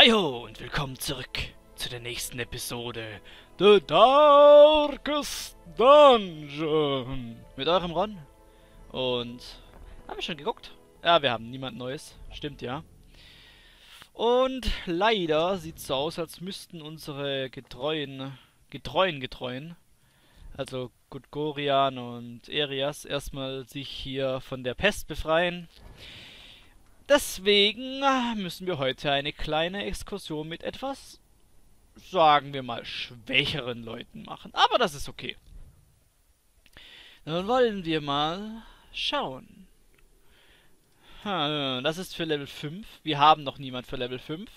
Hiho und willkommen zurück zu der nächsten Episode The Darkest Dungeon mit eurem Ron. Und haben wir schon geguckt? Ja, wir haben niemand Neues. Stimmt ja. Und leider sieht so aus, als müssten unsere getreuen, getreuen, getreuen, also Gutgorian und Erias, erstmal sich hier von der Pest befreien. Deswegen müssen wir heute eine kleine Exkursion mit etwas, sagen wir mal, schwächeren Leuten machen. Aber das ist okay. Dann wollen wir mal schauen. das ist für Level 5. Wir haben noch niemand für Level 5.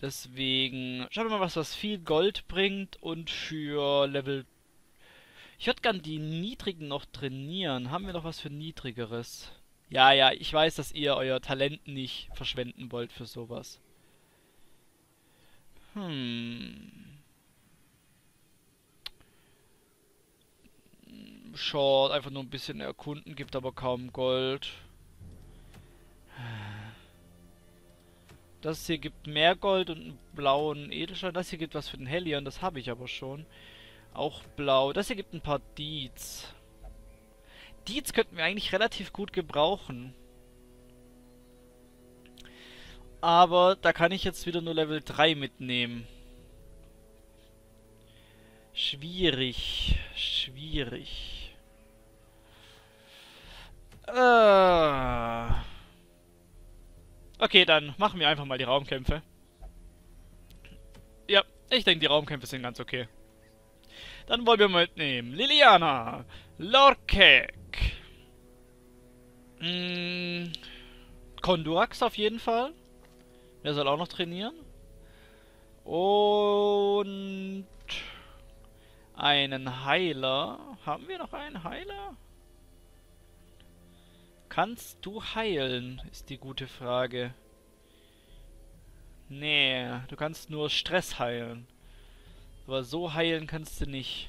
Deswegen schauen wir mal, was was viel Gold bringt und für Level... Ich würde gern die niedrigen noch trainieren. Haben wir noch was für niedrigeres? Ja, ja, ich weiß, dass ihr euer Talent nicht verschwenden wollt für sowas. Hm. Short, einfach nur ein bisschen erkunden, gibt aber kaum Gold. Das hier gibt mehr Gold und einen blauen Edelstein. Das hier gibt was für den Hellion, das habe ich aber schon. Auch blau. Das hier gibt ein paar Deeds. Deeds könnten wir eigentlich relativ gut gebrauchen. Aber da kann ich jetzt wieder nur Level 3 mitnehmen. Schwierig. Schwierig. Äh. Okay, dann machen wir einfach mal die Raumkämpfe. Ja, ich denke, die Raumkämpfe sind ganz okay. Dann wollen wir mitnehmen. Liliana, Lorkek, Mm, Kondurax auf jeden Fall. Der soll auch noch trainieren. Und einen Heiler. Haben wir noch einen Heiler? Kannst du heilen, ist die gute Frage. Nee, du kannst nur Stress heilen. Aber so heilen kannst du nicht.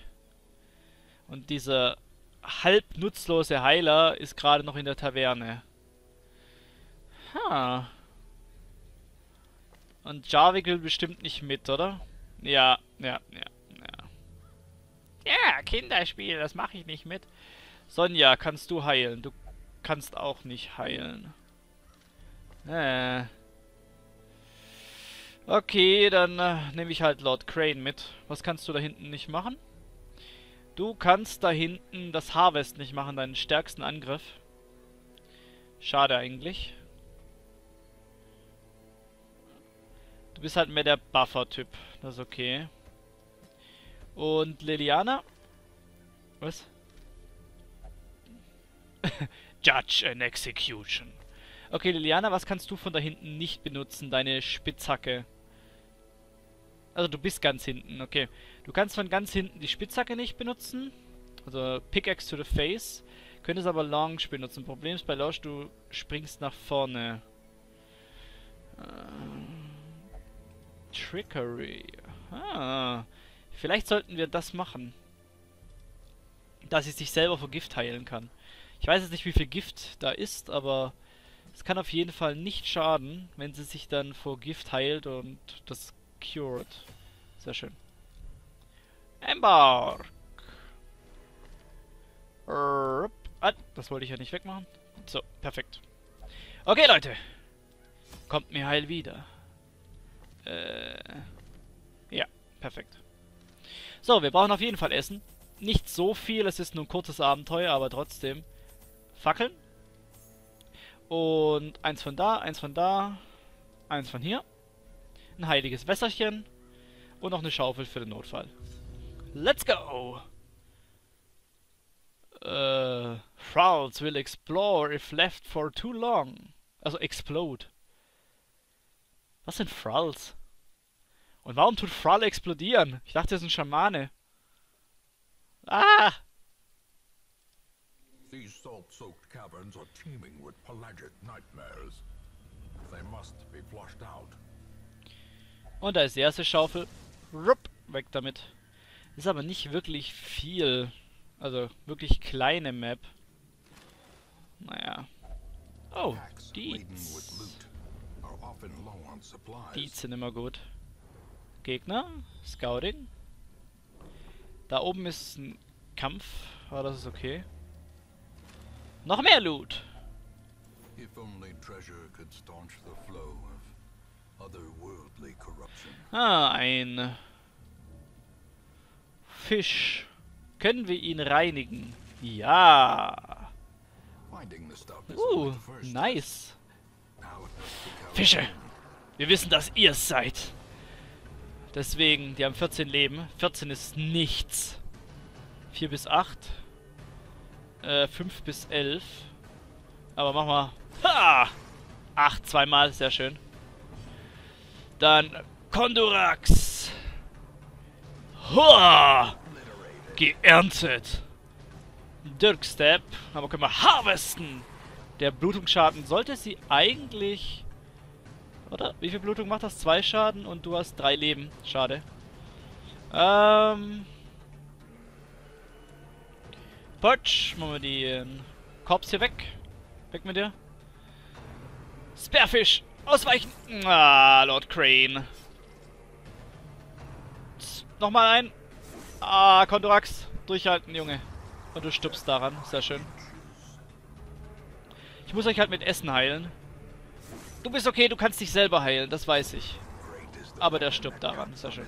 Und dieser halb nutzlose Heiler ist gerade noch in der Taverne. Ha. Und Jarvik will bestimmt nicht mit, oder? Ja, ja, ja, ja. Ja, Kinderspiel, das mache ich nicht mit. Sonja, kannst du heilen? Du kannst auch nicht heilen. Äh. Okay, dann äh, nehme ich halt Lord Crane mit. Was kannst du da hinten nicht machen? Du kannst da hinten das Harvest nicht machen, deinen stärksten Angriff. Schade eigentlich. Du bist halt mehr der Buffer-Typ. Das ist okay. Und Liliana? Was? Judge and Execution. Okay, Liliana, was kannst du von da hinten nicht benutzen? Deine Spitzhacke. Also du bist ganz hinten, okay. Du kannst von ganz hinten die Spitzhacke nicht benutzen. Also Pickaxe to the face. Könntest aber Longe benutzen. Problem ist bei Longe, du springst nach vorne. Uh, Trickery. Ah. Vielleicht sollten wir das machen. Dass sie sich selber vor Gift heilen kann. Ich weiß jetzt nicht, wie viel Gift da ist, aber es kann auf jeden Fall nicht schaden, wenn sie sich dann vor Gift heilt und das Cured. Sehr schön. Embark. Ah, das wollte ich ja nicht wegmachen. So, perfekt. Okay, Leute. Kommt mir heil wieder. Äh. Ja, perfekt. So, wir brauchen auf jeden Fall Essen. Nicht so viel, es ist nur ein kurzes Abenteuer, aber trotzdem. Fackeln. Und eins von da, eins von da, eins von hier ein heiliges Wässerchen und noch eine Schaufel für den Notfall. Let's go! Äh, Frowls will explore if left for too long. Also explode. Was sind Frowls? Und warum tut Frall explodieren? Ich dachte, er ist ein Schamane. Ah! These salt-soaked caverns are teeming with pelagic nightmares. They must be flushed out. Und da ist die erste Schaufel. Rupp, weg damit. Ist aber nicht wirklich viel. Also wirklich kleine Map. Naja. Oh, Deeds. Die sind immer gut. Gegner, Scouting. Da oben ist ein Kampf, aber das ist okay. Noch mehr Loot. If only treasure could staunch the flow of otherworldly. Ah, ein Fisch. Können wir ihn reinigen? Ja. Uh, nice. Fische. Wir wissen, dass ihr es seid. Deswegen, die haben 14 Leben. 14 ist nichts. 4 bis 8. Äh, 5 bis 11. Aber mach mal. Ha! 8 zweimal, sehr schön. Dann Kondorax. Hoa! Geerntet. Dirkstep. Aber können wir harvesten. Der Blutungsschaden sollte sie eigentlich... Oder? Wie viel Blutung macht das? Zwei Schaden und du hast drei Leben. Schade. Ähm... Potsch. Machen wir den Korps hier weg. Weg mit dir. Spearfish. Ausweichen. Ah, Lord Crane. Nochmal ein. Ah, Kondorax. Durchhalten, Junge. Und du stirbst daran. Sehr schön. Ich muss euch halt mit Essen heilen. Du bist okay, du kannst dich selber heilen, das weiß ich. Aber der stirbt daran. Sehr schön.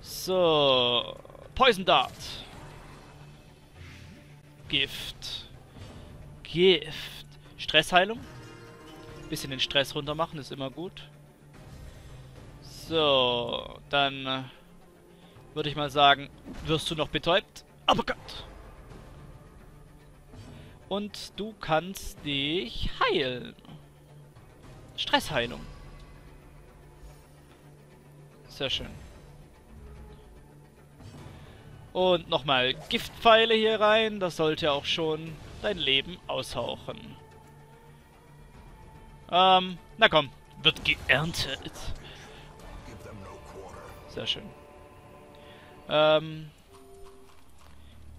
So. Poison Dart. Gift. Gift. Stressheilung. Bisschen den Stress runter machen, ist immer gut. So, dann äh, würde ich mal sagen, wirst du noch betäubt? Aber Gott. Und du kannst dich heilen. Stressheilung. Sehr schön. Und nochmal Giftpfeile hier rein. Das sollte auch schon dein Leben aushauchen. Ähm, na komm. Wird geerntet. Sehr schön. Ähm.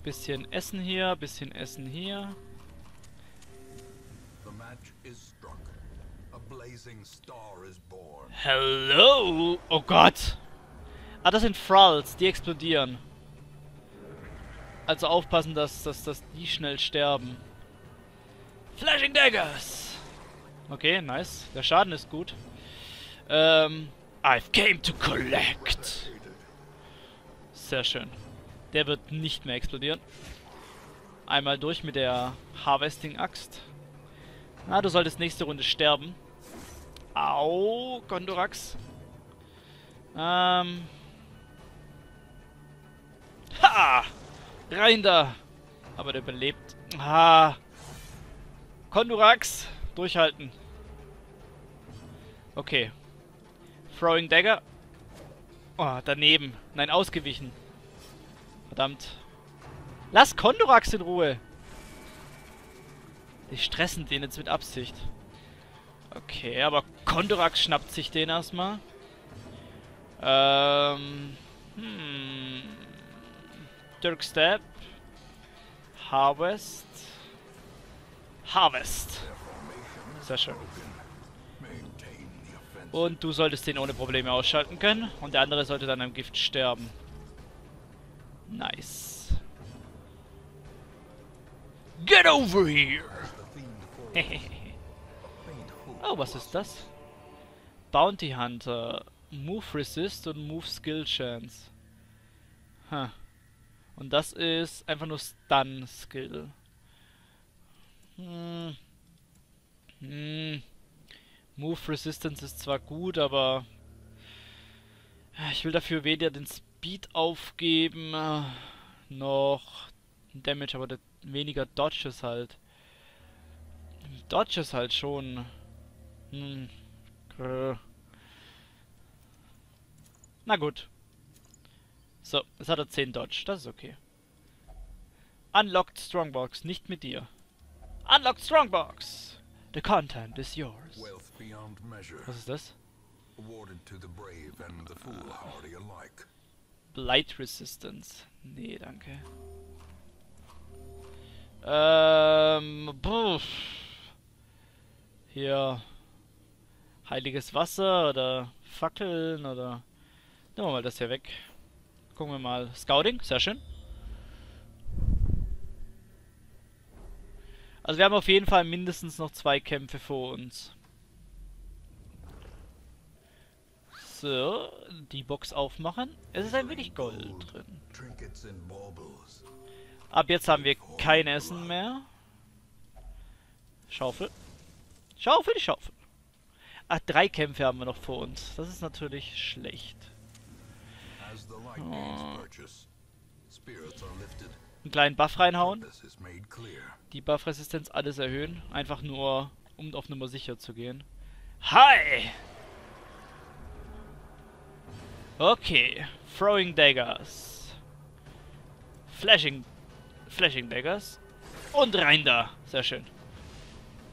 Bisschen Essen hier, bisschen Essen hier. Hello! Oh Gott! Ah, das sind Thralls, die explodieren. Also aufpassen, dass, dass, dass die schnell sterben. Flashing Daggers! Okay, nice. Der Schaden ist gut. Ähm, I've came to collect. Sehr schön. Der wird nicht mehr explodieren. Einmal durch mit der Harvesting-Axt. Na, du solltest nächste Runde sterben. Au, Gondorax. Ähm. Ha! Rein da! Aber der überlebt. Ha! Kondorax! Durchhalten. Okay. Throwing Dagger. Oh, daneben. Nein, ausgewichen. Verdammt. Lass Kondorax in Ruhe. Die stressen den jetzt mit Absicht. Okay, aber Kondorax schnappt sich den erstmal. Ähm. Hm. Dirk Step. Harvest. Harvest. Sehr schön. Und du solltest den ohne Probleme ausschalten können. Und der andere sollte dann am Gift sterben. Nice. Get over here! Oh, was ist das? Bounty Hunter. Move Resist und Move Skill Chance. Huh. Und das ist einfach nur Stun Skill. Hm. Hm. Move Resistance ist zwar gut, aber ich will dafür weder den Speed aufgeben, äh, noch Damage, aber weniger Dodges halt. Dodges halt schon. Hm. Na gut. So, jetzt hat er 10 Dodge. Das ist okay. Unlocked Strongbox, nicht mit dir. Unlocked Strongbox! The content is yours. measure, Was ist das? awarded to the brave and the foolhardy alike. Blight Resistance. Nee, danke. Ähm, puh. Hier. Heiliges Wasser oder Fackeln oder... Nehmen wir mal das hier weg. Gucken wir mal. Scouting, sehr schön. Also wir haben auf jeden Fall mindestens noch zwei Kämpfe vor uns. So, die Box aufmachen. Es ist ein wenig Gold drin. Ab jetzt haben wir kein Essen mehr. Schaufel. Schaufel, die Schaufel. Ach, drei Kämpfe haben wir noch vor uns. Das ist natürlich schlecht. Lifted. Einen kleinen Buff reinhauen. Die Buff-Resistenz alles erhöhen. Einfach nur, um auf Nummer sicher zu gehen. Hi! Okay. Throwing Daggers. Flashing. Flashing Daggers. Und rein da. Sehr schön.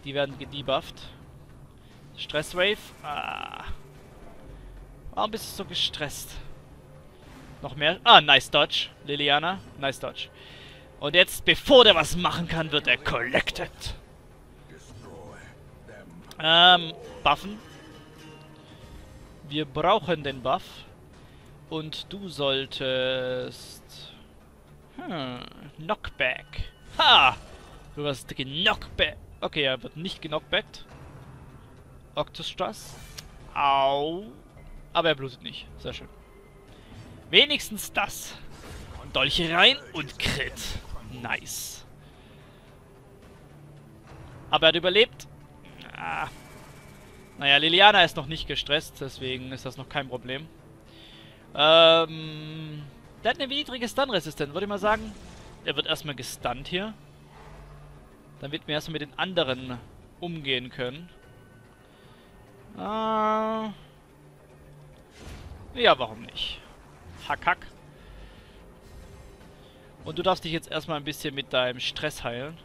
Die werden gedebufft. Stresswave. Ah. Warum bist du so gestresst? Noch mehr? Ah, nice Dodge. Liliana. Nice Dodge. Und jetzt, bevor der was machen kann, wird er collected. Ähm, buffen. Wir brauchen den Buff. Und du solltest... Hm, Knockback. Ha! Du wirst genockback. Okay, er wird nicht genockbackt. Octostrus. Au. Aber er blutet nicht. Sehr schön. Wenigstens das. Dolche rein und Crit. Nice. Aber er hat überlebt. Ah. Naja, Liliana ist noch nicht gestresst, deswegen ist das noch kein Problem. Ähm, der hat eine niedrige Stun-Resistenz, würde ich mal sagen. Der wird erstmal gestunt hier. Damit wir erstmal mit den anderen umgehen können. Ah. Ja, warum nicht? Hack, hack. Und du darfst dich jetzt erstmal ein bisschen mit deinem Stress heilen.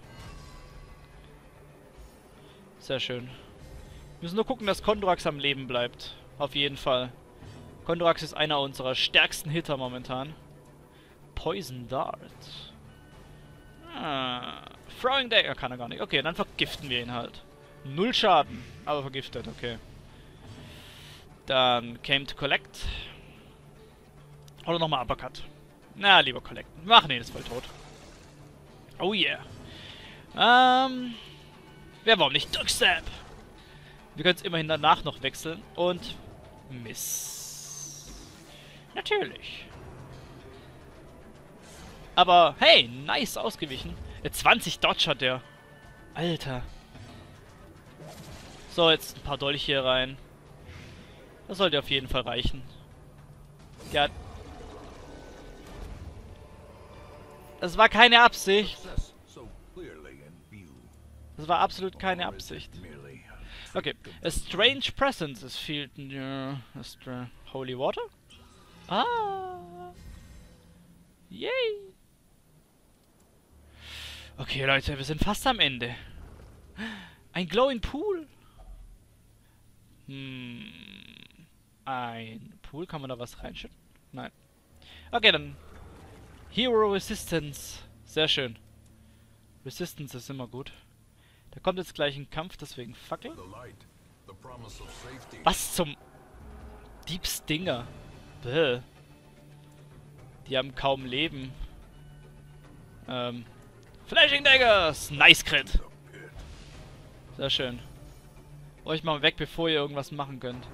Sehr schön. Wir müssen nur gucken, dass Kondrax am Leben bleibt. Auf jeden Fall. Kondrax ist einer unserer stärksten Hitter momentan. Poison Dart. Ah, Throwing Dagger kann er gar nicht. Okay, dann vergiften wir ihn halt. Null Schaden, aber vergiftet, okay. Dann Came to Collect. Oder nochmal Uppercut. Na, lieber Collect. Machen ihn jetzt voll tot. Oh yeah. Ähm. Wer warum nicht? Duckstab! Wir können es immerhin danach noch wechseln. Und. Miss. Natürlich. Aber, hey, nice ausgewichen. Äh, 20 Dodge hat der. Alter. So, jetzt ein paar Dolche hier rein. Das sollte auf jeden Fall reichen. Ja. Das war keine Absicht. Das war absolut keine Absicht. Okay. A strange presence is a stra holy water? Ah. Yay. Okay, Leute, wir sind fast am Ende. Ein glowing pool. Hm. Ein Pool, kann man da was reinschütten? Nein. Okay, dann. Hero Resistance. Sehr schön. Resistance ist immer gut. Da kommt jetzt gleich ein Kampf, deswegen Fackel. Was zum... Deep Stinger. Bäh. Die haben kaum Leben. Ähm. Flashing Daggers! Nice Crit! Sehr schön. Euch mal weg, bevor ihr irgendwas machen könnt.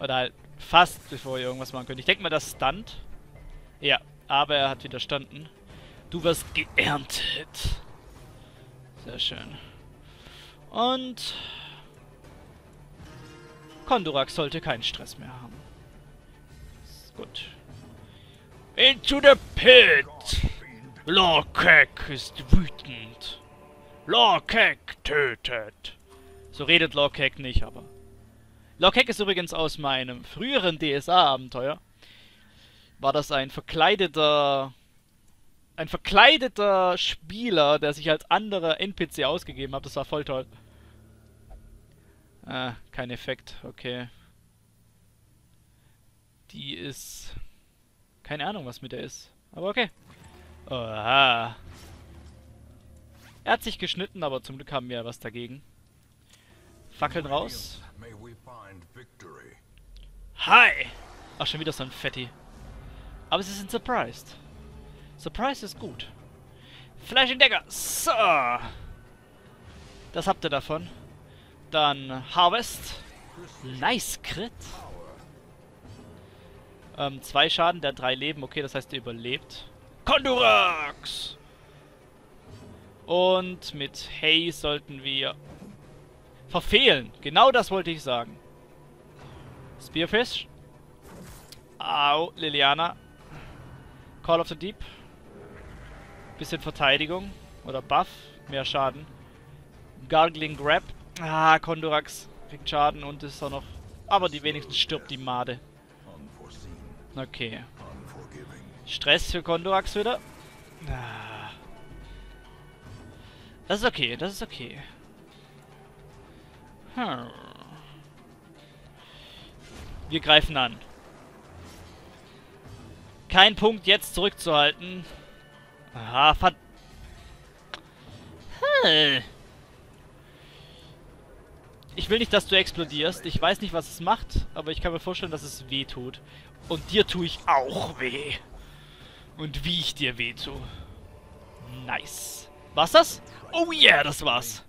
Oder halt fast bevor ihr irgendwas machen könnt. Ich denke mal, das stunt. Ja, aber er hat widerstanden. Du wirst geerntet. Sehr schön. Und... Kondurak sollte keinen Stress mehr haben. Gut. Into the pit! Lorkek ist wütend. Lorkek tötet. So redet Lorkek nicht, aber... Lorkek ist übrigens aus meinem früheren DSA-Abenteuer. War das ein verkleideter... Ein verkleideter Spieler, der sich als anderer NPC ausgegeben hat. Das war voll toll. Ah, kein Effekt. Okay. Die ist... Keine Ahnung, was mit der ist. Aber okay. Oha. Er hat sich geschnitten, aber zum Glück haben wir was dagegen. Fackeln raus. Hi! Ach, schon wieder so ein Fetti. Aber sie sind surprised. Surprise ist gut. Flashing Dagger. So. Das habt ihr davon. Dann Harvest. Nice Crit. Ähm, zwei Schaden, der drei Leben. Okay, das heißt, er überlebt. Kondurax! Und mit Hey sollten wir verfehlen. Genau das wollte ich sagen. Spearfish. Au, Liliana. Call of the Deep. Bisschen Verteidigung. Oder Buff. Mehr Schaden. Gargling Grab. Ah, Kondorax kriegt Schaden und ist auch noch... Aber die wenigstens stirbt die Made. Okay. Stress für Kondorax wieder. Das ist okay, das ist okay. Hm. Wir greifen an. Kein Punkt jetzt zurückzuhalten. Aha, verd... Hm. Ich will nicht, dass du explodierst. Ich weiß nicht, was es macht, aber ich kann mir vorstellen, dass es weh tut. Und dir tue ich auch weh. Und wie ich dir weh tue. Nice. War's das? Oh yeah, das war's.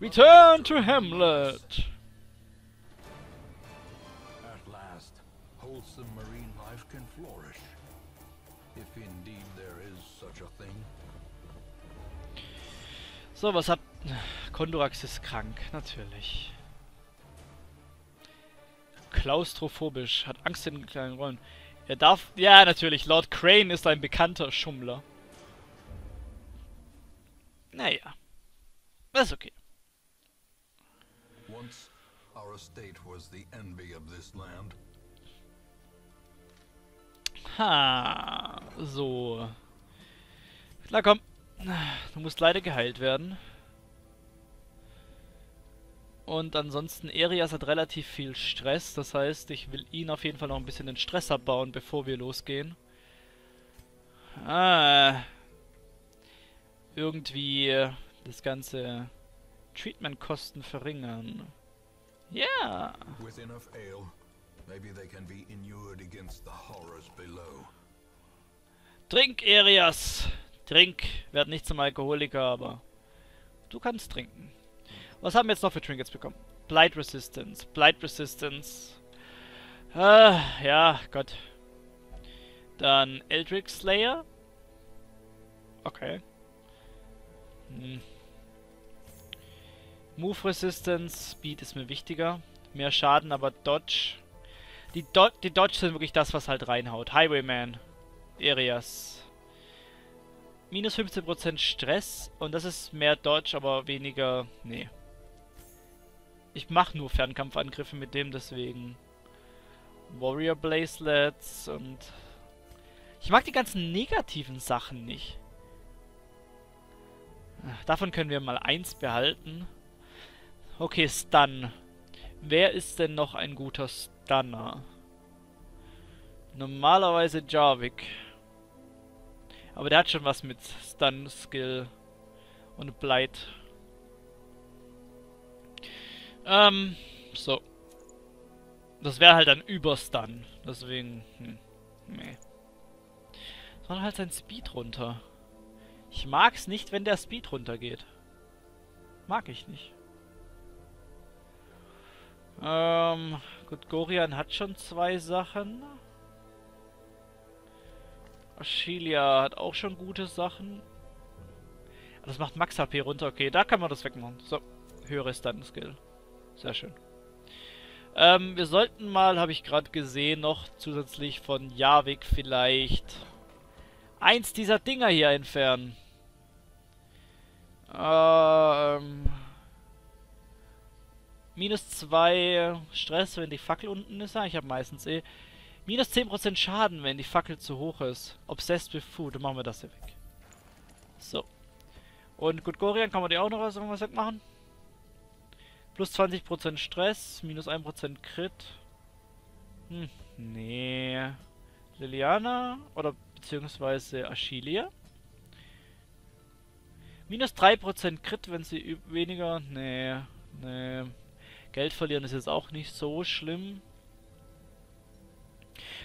Return to Hamlet. At last, wholesome marine life can flourish. If indeed there is such a thing. So, was hat... Kondorax ist krank, natürlich. Klaustrophobisch, hat Angst in kleinen Rollen. Er darf... Ja, natürlich, Lord Crane ist ein bekannter Schummler. Naja. Das ist okay. Once, our estate was the envy of this land. Ha, so. Na komm. Du musst leider geheilt werden. Und ansonsten, Erias hat relativ viel Stress. Das heißt, ich will ihn auf jeden Fall noch ein bisschen den Stress abbauen, bevor wir losgehen. Ah. Irgendwie das ganze Treatment-Kosten verringern. Ja. With enough ale, maybe they can be inured against the horrors below. Trink, Erias. Trink. Werd nicht zum Alkoholiker, aber du kannst trinken. Was haben wir jetzt noch für Trinkets bekommen? Blight Resistance. Blight Resistance. Ah, ja, Gott. Dann Eldritch Slayer. Okay. Hm. Move Resistance. Speed ist mir wichtiger. Mehr Schaden, aber Dodge. Die, Do die Dodge sind wirklich das, was halt reinhaut. Highwayman. Areas. Minus 15% Stress und das ist mehr Dodge, aber weniger... Nee. Ich mache nur Fernkampfangriffe mit dem, deswegen... Warrior Blazelets und... Ich mag die ganzen negativen Sachen nicht. Davon können wir mal eins behalten. Okay, Stun. Wer ist denn noch ein guter Stunner? Normalerweise Jarvik. Aber der hat schon was mit Stun-Skill und Blight. Ähm, so. Das wäre halt dann über Stun. Deswegen, hm, nee. Sondern halt sein Speed runter. Ich mag's nicht, wenn der Speed runtergeht. Mag ich nicht. Ähm, gut, Gorian hat schon zwei Sachen. Ashilia hat auch schon gute Sachen. Das macht Max HP runter. Okay, da kann man das wegmachen. So, höhere Stun-Skill. Sehr schön. Ähm, wir sollten mal, habe ich gerade gesehen, noch zusätzlich von Javik vielleicht eins dieser Dinger hier entfernen. Ähm, minus 2 Stress, wenn die Fackel unten ist. Ja, ich habe meistens eh. Minus 10% Schaden, wenn die Fackel zu hoch ist. Obsessed with Food. Dann machen wir das hier weg. So. Und gut, Gorian kann man die auch noch was irgendwas wegmachen. Plus 20% Stress, minus 1% Crit. Hm, nee. Liliana oder beziehungsweise Ashilia. Minus 3% Crit, wenn sie weniger... Nee, nee. Geld verlieren ist jetzt auch nicht so schlimm.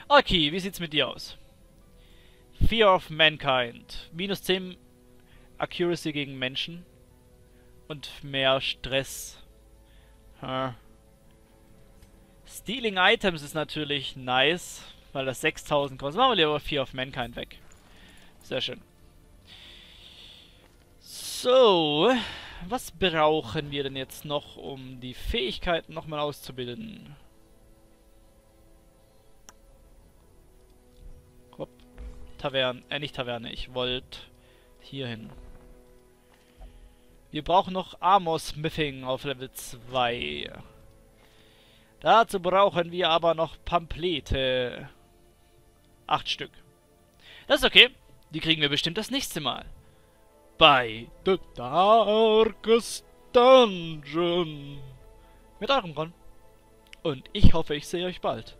Okay, wie sieht's mit dir aus? Fear of Mankind. Minus 10 Accuracy gegen Menschen. Und mehr Stress. Huh. Stealing Items ist natürlich nice, weil das 6000 kostet. Machen wir lieber Fear of Mankind weg. Sehr schön. So, was brauchen wir denn jetzt noch, um die Fähigkeiten nochmal auszubilden? Hopp. Taverne, äh nicht Taverne, ich wollte hierhin. Wir brauchen noch Armor Smithing auf Level 2. Dazu brauchen wir aber noch Pamphlete. Acht Stück. Das ist okay. Die kriegen wir bestimmt das nächste Mal. Bei The Darkest Dungeon. Mit eurem Ron. Und ich hoffe, ich sehe euch bald.